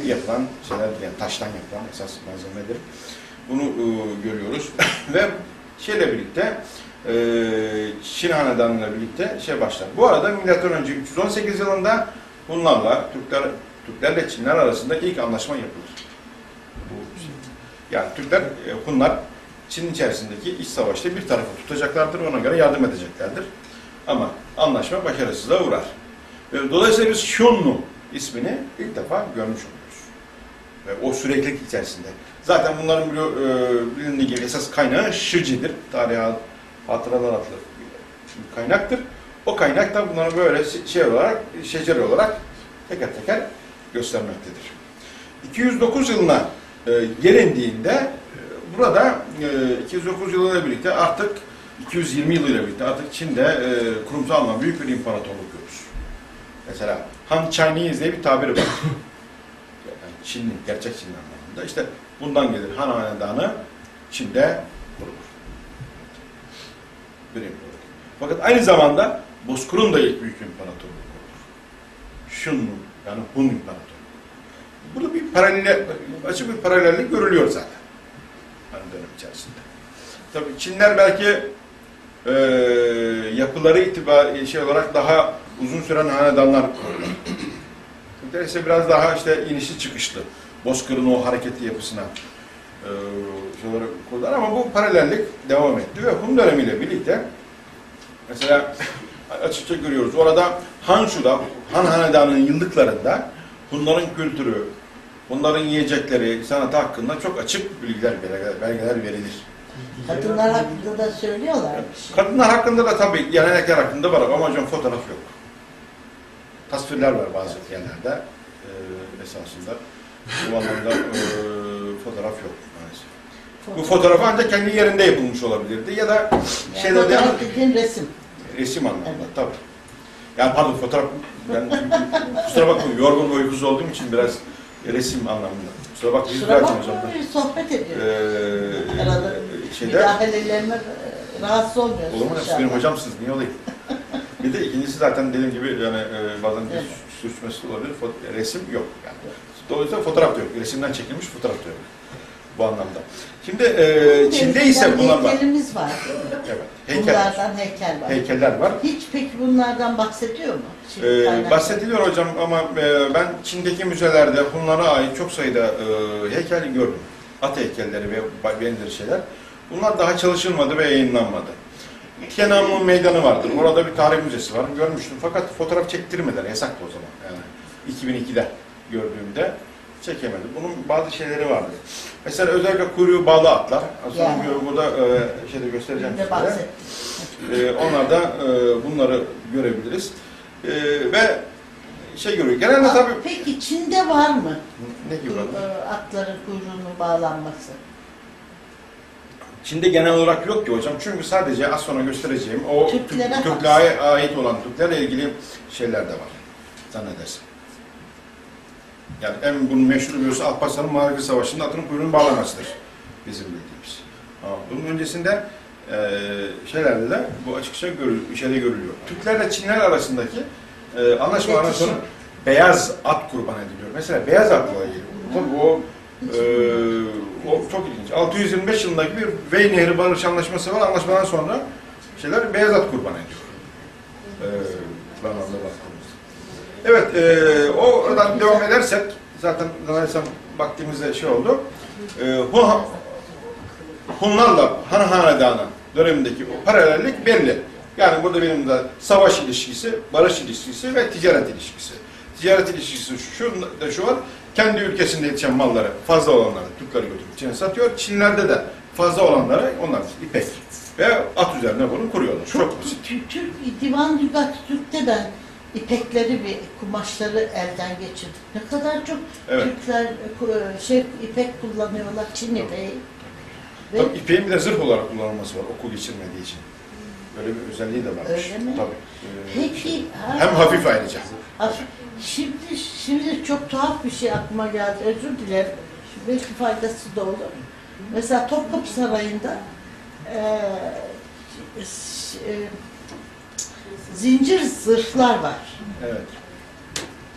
yapılan şeyler yani taştan yapılan esas malzemedir. Bunu e, görüyoruz *laughs* ve şeyle birlikte e, Çin Hanedanı'yla birlikte şey başlar. Bu arada milattan önce 318 yılında Hunlarla Türkler Türklerle Çinler arasında ilk anlaşma yapılır. Bu şey. Yani Türkler, e, Hunlar Çin içerisindeki iç savaşta bir tarafı tutacaklardır, ona göre yardım edeceklerdir. Ama anlaşma başarısızlığa uğrar. Dolayısıyla biz Şunlu ismini ilk defa görmüş oluyoruz. Ve o süreklilik içerisinde. Zaten bunların e, bilindiği gibi esas kaynağı Şırci'dir. Tarih hatıralar adlı kaynaktır. O kaynak da bunları böyle şey olarak, şecere olarak teker teker göstermektedir. 209 yılına e, gelindiğinde e, burada e, 209 yılıyla birlikte artık 220 yılıyla birlikte artık Çin'de e, kurumsal anlamda büyük bir imparatorluk görürüz. Mesela Han Chinese diye bir tabiri var. Yani Çinli, gerçek Çinli anlamında. İşte bundan gelir Han Hanedanı Çin'de kurulur. Bir imparatorluk. Fakat aynı zamanda Bozkır'ın da ilk büyük imparatorluğu kurulur. Şunlu yani Hun imparatorluğu. Burada bir paralel, açık bir paralellik görülüyor zaten. Hani dönem içerisinde. Tabii Çinler belki e, yapıları itibar şey olarak daha uzun süren hanedanlar ise biraz daha işte inişli çıkışlı. Bozkır'ın o hareketli yapısına e, şey olarak kurdular ama bu paralellik devam etti ve Hun dönemiyle birlikte mesela *laughs* açıkça görüyoruz. Orada Han Şu'da, Han Hanedanı'nın yıllıklarında Hunların kültürü, bunların yiyecekleri, sanatı hakkında çok açık bilgiler, belgeler verilir. Kadınlar hakkında da söylüyorlarmış. Kadınlar hakkında da tabii gelenekler hakkında var ama hocam fotoğraf yok. Tasvirler var bazı yerlerde e, esasında. Bu anlamda e, fotoğraf yok maalesef. Bu fotoğrafı ancak kendi yerinde yapılmış olabilirdi ya da Yani şeylerde fotoğraf dediğin resim. resim anlamında Evet. tabii. Yani pardon fotoğraf, ben kusura bakmayın yorgun ve uykusuz olduğum için biraz resim anlamında. Kusura bakmayın. Kusura zaten bakma sohbet ediyoruz. Ee, şeyde, Müdahalelerime rahatsız olmuyorsun Olur mu? Siz benim hocamsınız. Niye olayım? *laughs* bir de ikincisi zaten dediğim gibi yani e, bazen bir Evet. sürçmesi olabilir. Fo- resim yok. Yani. Dolayısıyla fotoğraf da yok. Resimden çekilmiş fotoğraf da yok. Bu anlamda. Şimdi e, Çin'de ise bunlar var. Heykelimiz var. Evet. Heykel. Bunlardan heykel var. Heykeller var. Hiç peki bunlardan bahsediyor mu? Ee, bahsediliyor hocam ama e, ben Çin'deki müzelerde bunlara ait çok sayıda e, heykel gördüm. At heykelleri ve benzeri şeyler. Bunlar daha çalışılmadı ve yayınlanmadı. Tiananmen Meydanı vardır. Orada bir tarih müzesi var. Görmüştüm. Fakat fotoğraf çektirmediler. Yasaktı o zaman. Yani 2002'de gördüğümde çekemedi. Bunun bazı şeyleri vardı. Mesela özellikle kuyruğu bağlı atlar. Az sonra Yani. burada e, şeyde göstereceğim size. Ee, onlar da e, bunları görebiliriz. Ee, ve şey görüyor. Genelde tabii Peki Çin'de var mı ne gibi? bu, e, atların kuyruğunun bağlanması? Çin'de genel olarak yok ki hocam. Çünkü sadece az sonra göstereceğim o Türklere Türk. Türklere ait olan Türklerle ilgili şeyler de var. Zannedersin. Yani en bunun meşhur biliyorsa Alparslan'ın Mağribı Savaşı'nda atının kuyruğunu bağlamasıdır. Bizim bildiğimiz. Ama bunun öncesinde e, şeylerde de bu açıkça görü, şeyde görülüyor. Türklerle Çinler arasındaki e, anlaşmaların İletişim. sonra beyaz at kurban ediliyor. Mesela beyaz atla ilgili. Tabii o e, o çok ilginç. 625 yılındaki bir Vey Nehri Barış Anlaşması var. Anlaşmadan sonra şeyler beyaz at kurban ediyor. E, ben baktığımızda. Evet, e, oradan devam edersek zaten zannedersem vaktimizde şey oldu. E, Hun, Hunlarla Han Hanedanı dönemindeki o paralellik belli. Yani burada benim de savaş ilişkisi, barış ilişkisi ve ticaret ilişkisi. Ticaret ilişkisi şu, da şu var, kendi ülkesinde yetişen malları, fazla olanları Türkler götürüp Çin'e satıyor. Çinlerde de fazla olanları, onlar ipek ve at üzerine bunu kuruyorlar. Çok basit. Türk, Divan Lügat Türk'te ben ipekleri ve kumaşları elden geçirdik. Ne kadar çok Evet. Türkler e, şey ipek kullanıyorlar, Çin ipeği. Ve Tabii ipeğin bir de zırh olarak kullanılması var, oku geçirmediği için. Böyle bir özelliği de varmış. Öyle mi? Tabii. Ee, peki ha, Hem hafif ayrıca. Şimdi şimdi çok tuhaf bir şey aklıma geldi. Özür dilerim. Belki faydası da olur. Mesela Topkapı Sarayı'nda eee, s- e, zincir zırhlar var. Evet.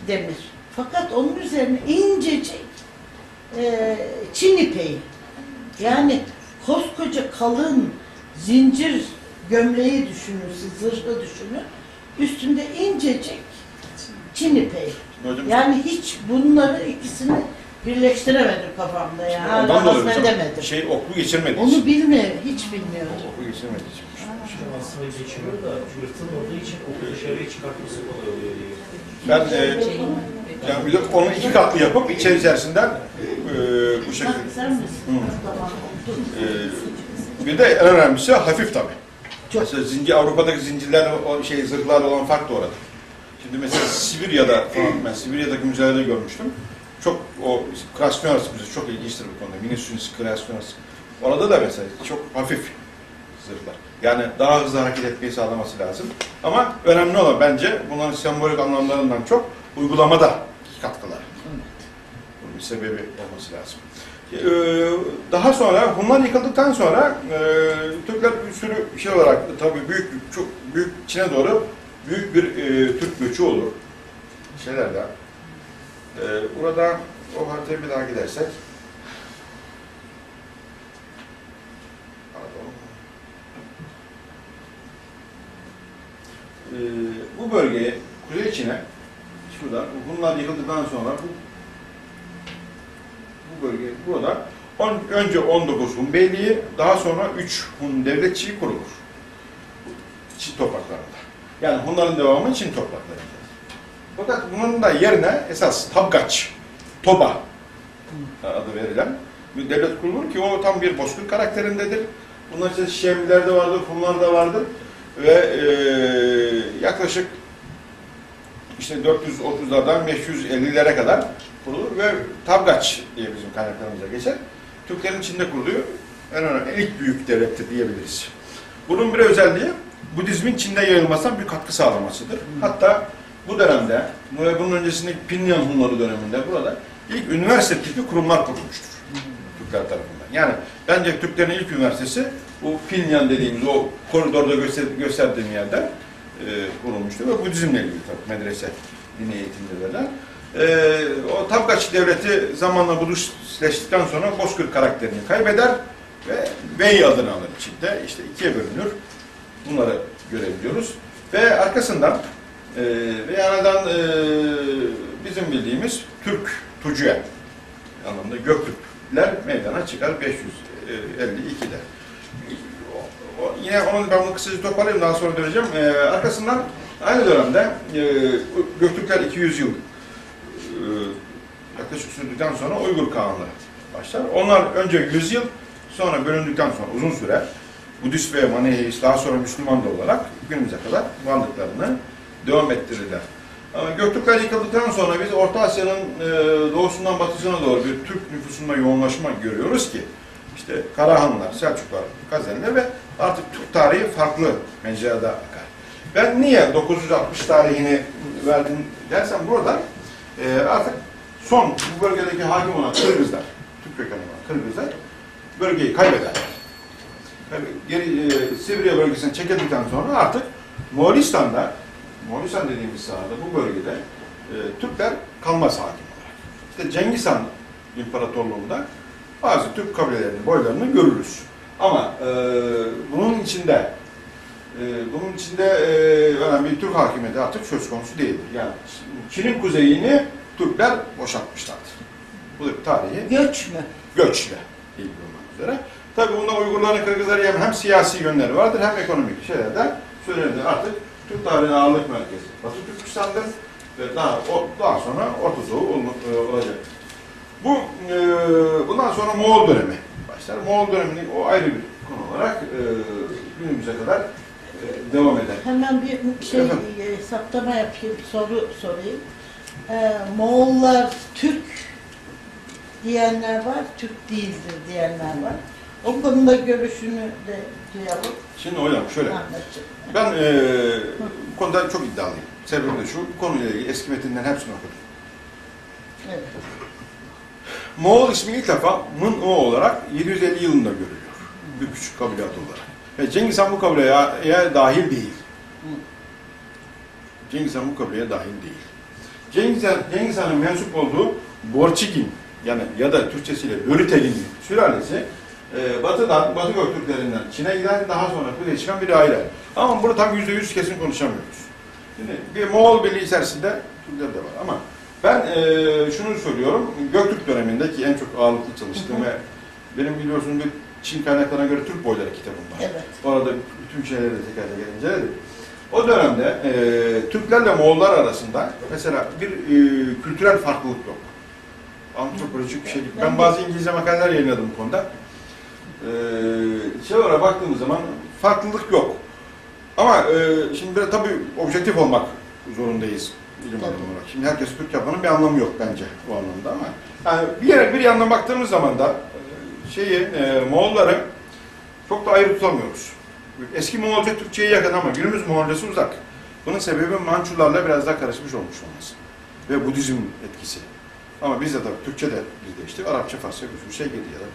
demir. Fakat onun üzerine incecik e, Çin ipeği. Yani koskoca kalın zincir gömleği düşünün, siz zırhı düşünün. Üstünde incecik Çin ipeği. Hocam, Yani hiç bunları ikisini birleştiremedim kafamda yani. Hala ondan dolayı hocam hazmedemedim. şey oklu geçirmedi. Onu bilmiyorum, hiç bilmiyorum. Oklu geçirmedi. Aslında geçiriyor da yırtılmadığı için oku dışarıya çıkartması kolay oluyor diyor. Ben e, yani bir de onu iki katlı yapıp içeri içerisinden e, bu şekilde. E, bir de en önemlisi hafif tabii. Çok. Mesela zincir, Avrupa'daki zincirler, o şey zırhlar olan fark da orada. Şimdi mesela Sibirya'da falan, ben Sibirya'daki müzelerde görmüştüm. Çok o Krasnoyarsk müzesi çok ilginçtir bu konuda. Minnesunis Krasnoyarsk. Orada da mesela çok hafif zırhlar. Yani daha hızlı hareket etmeyi sağlaması lazım. Ama önemli olan bence bunların sembolik anlamlarından çok uygulamada katkılar. Bunun bir sebebi olması lazım. Ee, Daha sonra Hunlar yıkıldıktan sonra e, Türkler bir sürü şey olarak tabii büyük çok büyük Çin'e doğru büyük bir e, Türk göçü olur. Şeylerde. E, burada o haritaya bir daha gidersek Pardon. E, bu bölgeye Kuzey Çin'e şurada Hunlar yıkıldıktan sonra bu bu bölge burada on, önce 19 Hun Beyliği, daha sonra 3 Hun devletçiği kurulur. Çin topraklarında. Yani Hunların devamı Çin topraklarında. Fakat bunun da yerine esas Tabgaç, Toba adı verilen bir devlet kurulur ki o tam bir bozkır karakterindedir. Bunlar işte Şemliler de vardır, Hunlar da vardır ve eee, yaklaşık işte 430'lardan 550'lere kadar kurulur ve Tabgaç diye bizim kaynaklarımıza geçer. Türklerin içinde kuruluyor. En önemli, ilk büyük devlettir diyebiliriz. Bunun bir özelliği Budizmin Çin'de yayılmasına bir katkı sağlamasıdır. Hatta bu dönemde, ve bunun öncesindeki Pinyan Hunları döneminde burada ilk üniversite tipi kurumlar kurulmuştur. Türkler tarafından. Yani bence Türklerin ilk üniversitesi bu Pinyan dediğimiz o koridorda göster gösterdiğim yerden e, kurulmuştur ve Budizmle ilgili tabii medrese dini eğitimde verilen. E, o Tabgaç devleti zamanla Budistleştikten sonra Bozkır karakterini kaybeder ve Wei adını alır Çin'de. İşte ikiye bölünür. Bunları görebiliyoruz. Ve arkasından e, Viyana'dan e, bizim bildiğimiz Türk Tucuye anlamda Göktürkler meydana çıkar 552'de. Yine onu ben bunu kısaca toparlayayım daha sonra döneceğim. Ee, arkasından aynı dönemde e, Göktürkler 200 yıl e, yaklaşık sürdükten sonra Uygur Kağanlığı başlar. Onlar önce 100 yıl sonra bölündükten sonra uzun süre Budist ve Maniheist daha sonra Müslüman da olarak günümüze kadar varlıklarını devam ettirirler. Göktürkler yıkıldıktan sonra biz Orta Asya'nın e, doğusundan batısına doğru bir Türk nüfusunda yoğunlaşma görüyoruz ki işte Karahanlılar, Selçuklar, Gazenler ve artık Türk tarihi farklı mecrada akar. Ben niye 960 tarihini verdim dersen burada e, artık son bu bölgedeki hakim olan Kırgızlar, Türk kökenli olan Kırgızlar bölgeyi kaybederler. Geri, e, Sivriye bölgesine çekildikten sonra artık Moğolistan'da, Moğolistan dediğimiz sahada bu bölgede e, Türkler kalmaz hakim olarak. İşte Cengiz Han İmparatorluğu'nda bazı Türk kabilelerinin boylarını görürüz. Ama e, bunun içinde e, bunun içinde e, önemli bir Türk hakimiyeti artık söz konusu değildir. Yani Çin'in kuzeyini Türkler boşaltmışlardır. Bu da bir tarihi Göç mü? göçle ilgili olmak üzere. Tabii bunda Uygurların, Kırgızların hem, hem siyasi yönleri vardır hem ekonomik şeylerden söylenir. Artık Türk tarihinin ağırlık merkezi Batı Türkistan'dır ve daha o, daha sonra Orta Doğu e, olacak. Bu e, bundan sonra Moğol dönemi başlar. Moğol döneminin o ayrı bir konu olarak e, günümüze kadar e, devam eder. Hemen bir şey Efendim? e, saptama yapayım, soru sorayım. Ee, Moğollar Türk diyenler var, Türk değildir diyenler var. O konuda görüşünü de duyalım. Şimdi hocam şöyle. Ahmetciğim. Ben e, bu konuda çok iddialıyım. Sebebi de şu, bu konuyla ilgili eski metinlerin hepsini okudum. Evet. Moğol ismi ilk defa Mın-o olarak 750 yılında görülüyor. Bir küçük kabilat olarak. Ve Cengiz Han bu kabileye dahil değil. Cengiz Han bu kabileye dahil değil. Cengiz Han, Cengiz Han'ın mensup olduğu Borçigin yani ya da Türkçesiyle Börütegin sülalesi e, batıdan, Batı Göktürklerinden Çin'e giden daha sonra kuzeye çıkan bir aile. Ama bunu tam yüzde yüz kesin konuşamıyoruz. Şimdi bir Moğol Birliği içerisinde Türkler de var ama ben e, şunu söylüyorum, Göktürk dönemindeki en çok ağırlıklı çalıştığım ve benim biliyorsunuz bir Çin kaynaklarına göre Türk boyları kitabım var. Evet. Orada bütün şeyleri de teker teker inceledim. O dönemde e, Türklerle Moğollar arasında mesela bir e, kültürel farklılık yok. Antropolojik bir şey değil. Ben bazı İngilizce makaleler yayınladım bu konuda. E, şey olarak baktığımız zaman farklılık yok. Ama e, şimdi biraz tabii objektif olmak zorundayız bilim adamı olarak. Şimdi herkes Türk yapmanın bir anlamı yok bence bu anlamda ama yani bir yere bir yandan baktığımız zaman da e, şeyi e, Moğolları çok da ayrı tutamıyoruz. Eski Moğolca Türkçe'ye yakın ama günümüz Moğolcası uzak. Bunun sebebi Mançularla biraz daha karışmış olmuş olması. Ve Budizm etkisi. Ama bizde tabii Türkçe de bizde işte Arapça, Farsça bir şey geliyor ya da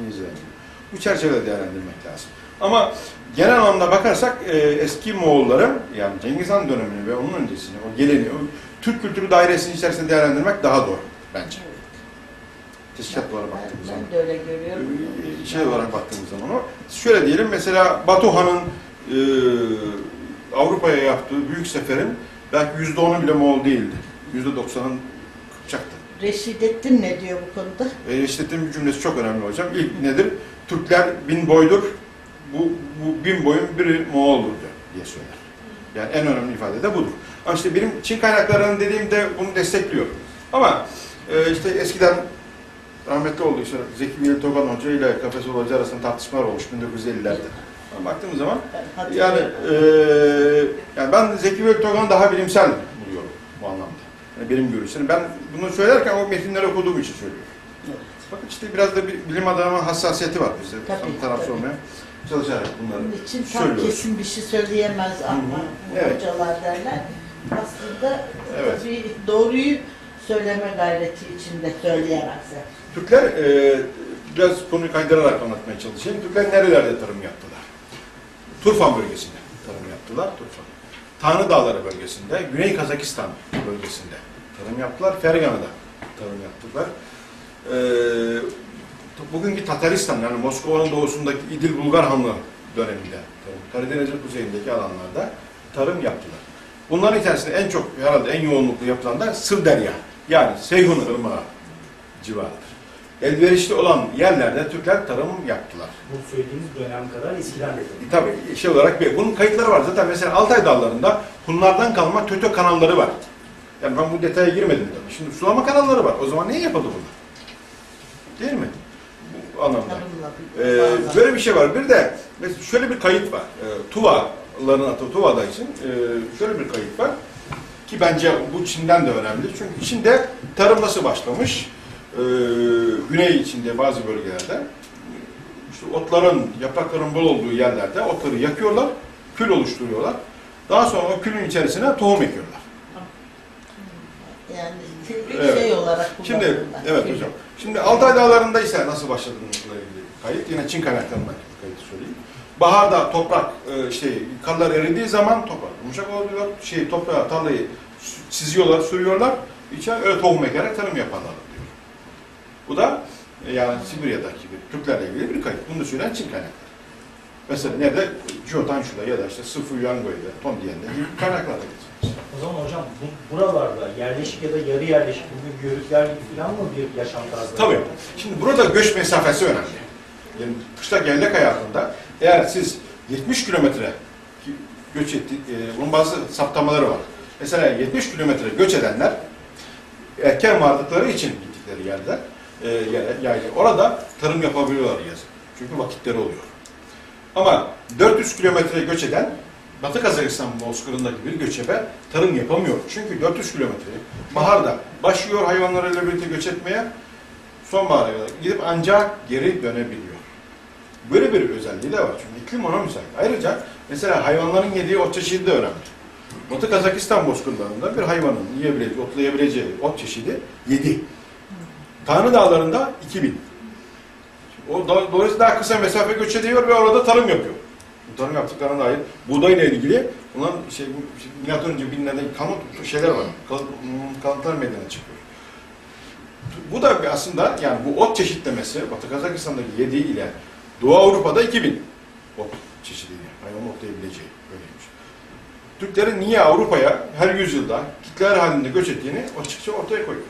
İngilizce. Bu çerçevede değerlendirmek lazım. Ama genel anlamda bakarsak e, eski Moğolların yani Cengiz Han dönemini ve onun öncesini, o geleni, o Türk kültürü dairesinin içerisinde değerlendirmek daha doğru bence. Teşkilat olarak Ben, baktığımız zaman. ben de öyle görüyorum. Ee, şey olarak baktığımız zaman o. Şöyle diyelim mesela Batuhan'ın e, Avrupa'ya yaptığı büyük seferin belki yüzde onu bile Moğol değildi. Yüzde doksanın Kıpçaktı. Reşidettin ne diyor bu konuda? E, işletim bir cümlesi çok önemli hocam. İlk nedir? Türkler bin boydur. Bu, bu bin boyun biri Moğol'dur diye söyler. Yani en önemli ifade de budur. Ama işte benim Çin kaynaklarının dediğimde bunu destekliyor. Ama e, işte eskiden rahmetli oldu işte Zeki Veli Togan Hoca ile Kafes Hoca arasında tartışmalar olmuş 1950'lerde. Ama baktığımız zaman yani, e, yani ben Zeki Veli Togan'ı daha bilimsel buluyorum bu anlamda. Yani benim görüşlerim. Ben bunu söylerken o metinleri okuduğum için söylüyorum. Evet. Bakın işte biraz da bir bilim adamının hassasiyeti var bizde. Tabii, tabii. olmaya çalışarak bunları Bunun için tam söylüyoruz. kesin bir şey söyleyemez ama hı. Evet. hocalar derler. Aslında Evet. tabii doğruyu söyleme gayreti içinde söyleyemezler. Türkler e, biraz konuyu kaydırarak anlatmaya çalışayım. Türkler nerelerde tarım yaptılar? Turfan bölgesinde tarım yaptılar. Turfan. Tanrı Dağları bölgesinde, Güney Kazakistan bölgesinde tarım yaptılar. Fergana'da tarım yaptılar. E, bugünkü Tataristan yani Moskova'nın doğusundaki İdil Bulgar Hanlığı döneminde Karadeniz'in kuzeyindeki alanlarda tarım yaptılar. Bunların içerisinde en çok herhalde en yoğunluklu yapılan da Sırderya yani Seyhun Irmağı civarıdır. Elverişli olan yerlerde Türkler tarım yaptılar. Bu söylediğiniz dönem kadar eskiden de E, tabii şey olarak bir, bunun kayıtları var. Zaten mesela Altay dağlarında Hunlardan kalma tötö kanalları var. Yani ben bu detaya girmedim tabii. Şimdi sulama kanalları var. O zaman niye yapıldı bunlar? Değil mi? Bu anlamda. Ee, böyle bir şey var. Bir de mesela şöyle bir kayıt var. Ee, Tuva'ların adı Tuva'da için e, şöyle bir kayıt var. Ki bence bu Çin'den de önemli. Çünkü Çin'de tarım nasıl başlamış? Ee, güney içinde bazı bölgelerde işte otların, yaprakların bol olduğu yerlerde otları yakıyorlar, kül oluşturuyorlar. Daha sonra o külün içerisine tohum ekiyorlar. Yani Evet. şey olarak Şimdi, kullanıyorlar. evet Kül. hocam. Şimdi Altay Dağları'nda ise nasıl başladığımızla ilgili bir kayıt. Yine Çin kaynaklarından kayıt söyleyeyim. Baharda toprak, e, şey, karlar eridiği zaman toprak yumuşak oluyor. Şey, toprağa, tarlayı çiziyorlar, sürüyorlar. İçer öyle tohum ekerek tarım yaparlar diyor. Bu da e, yani Sibirya'daki bir Türklerle ilgili bir kayıt. Bunu da söyleyen Çin kaynakları. Mesela nerede? Jiyotanshu'da ya da işte Sıfı Yuango'da, Tondiyen'de gibi kaynaklarda geçiyor. O zaman hocam bu, buralarda yerleşik ya da yarı yerleşik bugün yörükler gibi falan mı bir yaşam tarzı? Tabii. Şimdi burada göç mesafesi önemli. Yani kışla gellek hayatında eğer siz 70 kilometre ki- göç etti, e, bunun bazı saptamaları var. Mesela 70 kilometre göç edenler erken vardıkları için gittikleri yerde e, yere, yani orada tarım yapabiliyorlar yazın. Çünkü vakitleri oluyor. Ama 400 kilometre göç eden Batı Kazakistan bozkırındaki bir göçebe tarım yapamıyor. Çünkü 400 kilometre baharda başlıyor hayvanlarıyla birlikte göç etmeye sonbahara kadar gidip ancak geri dönebiliyor. Böyle bir özelliği de var. Çünkü iklim ona müsait. Ayrıca mesela hayvanların yediği ot çeşidi de önemli. Batı Kazakistan bozkırlarında bir hayvanın yiyebileceği, otlayabileceği ot çeşidi 7. Tanrı Dağları'nda 2000. O dolayısıyla daha kısa mesafe göç ediyor ve orada tarım yapıyor. Kurtarım yaptıklarına dair buğdayla ilgili onların şey, şey milattan önce bilinenden kanıt şeyler var. Kanıtlar meydana çıkıyor. Bu da aslında yani bu ot çeşitlemesi Batı Kazakistan'daki yediği ile Doğu Avrupa'da 2000 ot çeşidi hayvan otlayabileceği böyleymiş. Türklerin niye Avrupa'ya her yüzyılda kitleler halinde göç ettiğini açıkça ortaya koyuyor.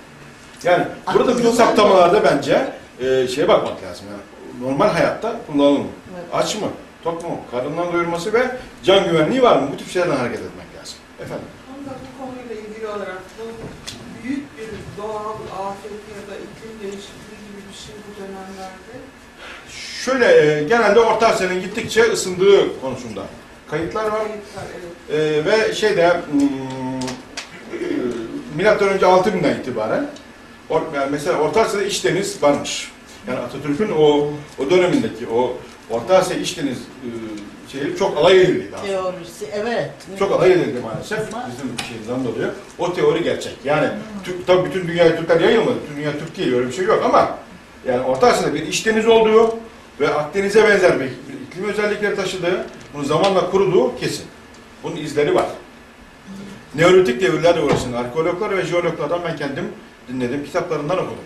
Yani burada bütün Aklımda saptamalarda bence e, şeye bakmak lazım. Yani normal hayatta kullanılır mı? Evet. Aç mı? Tok mu? Karından doyurması ve can güvenliği var mı? Bu tip şeylerden hareket etmek lazım. Efendim? Tam da bu konuyla ilgili olarak bu büyük bir doğal afet ya da iklim değişikliği gibi bir şey bu dönemlerde Şöyle e, genelde Orta Asya'nın gittikçe ısındığı konusunda kayıtlar var. kayıtlar evet. E, ve şeyde hmm, e, milattan önce 6000'den itibaren or, yani mesela Orta Asya'da iç deniz varmış. Yani Atatürk'ün o o dönemindeki o Orta Asya iç deniz e, şeyi çok alay edildi daha. Teorisi, evet. Çok alay edildi maalesef bizim şeyimizden dolayı. O teori gerçek. Yani Türk, tabii bütün dünyaya Türkler yayılmadı. Bütün dünya Türk değil öyle bir şey yok ama yani Orta Asya'da bir iç deniz olduğu ve Akdeniz'e benzer bir bir iklim özellikleri taşıdığı, bunu zamanla kuruduğu kesin. Bunun izleri var. Neolitik devirlerle uğraşan arkeologlar ve jeologlardan ben kendim dinledim, kitaplarından okudum.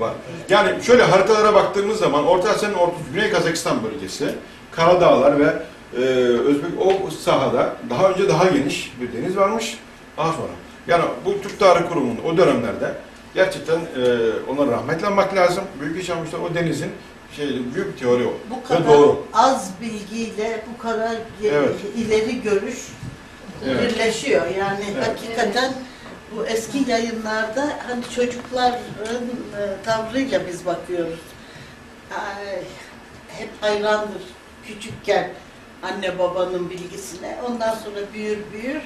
Var. Yani şöyle haritalara baktığımız zaman Orta Asya'nın ortası, Güney Kazakistan bölgesi, Karadağlar ve e, Özbek o sahada daha önce daha geniş bir deniz varmış. Daha sonra. Yani bu Türk Tarih Kurumu'nun o dönemlerde gerçekten e, ona rahmetle anmak lazım. Büyük iş yapmışlar. O denizin şey büyük bir teori o. Bu kadar doğru. az bilgiyle bu kadar Evet. ileri görüş Evet. birleşiyor. Yani Evet. hakikaten bu eski yayınlarda hani çocukların e, tavrıyla biz bakıyoruz. Hep hayrandır küçükken anne babanın bilgisine. Ondan sonra büyür büyür.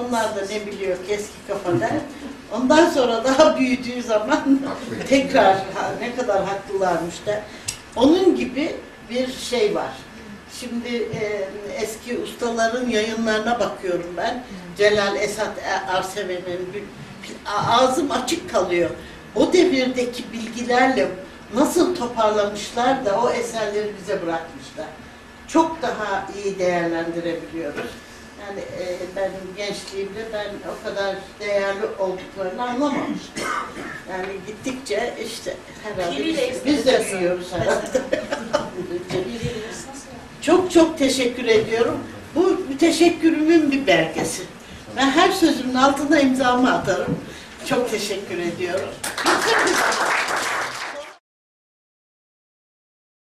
Onlar da ne biliyor keski kafadan. *laughs* Ondan sonra daha büyüdüğü zaman tekrar ne kadar haklılarmış da. Onun gibi bir şey var. Şimdi e, eski ustaların yayınlarına bakıyorum ben. Celal Esat E- Arseven'in ağzım açık kalıyor. O devirdeki bilgilerle nasıl toparlamışlar da o eserleri bize bırakmışlar. Çok daha iyi değerlendirebiliyoruz. Yani e, ben gençliğimde ben o kadar değerli olduklarını anlamamıştım. Yani gittikçe işte herhalde biz, biz de büyüyoruz herhalde. *laughs* *laughs* Çok çok teşekkür ediyorum. Bu teşekkürümün bir belgesi. Ben her sözümün altına imzamı atarım. Çok teşekkür ediyorum.